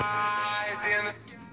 eyes in the sky.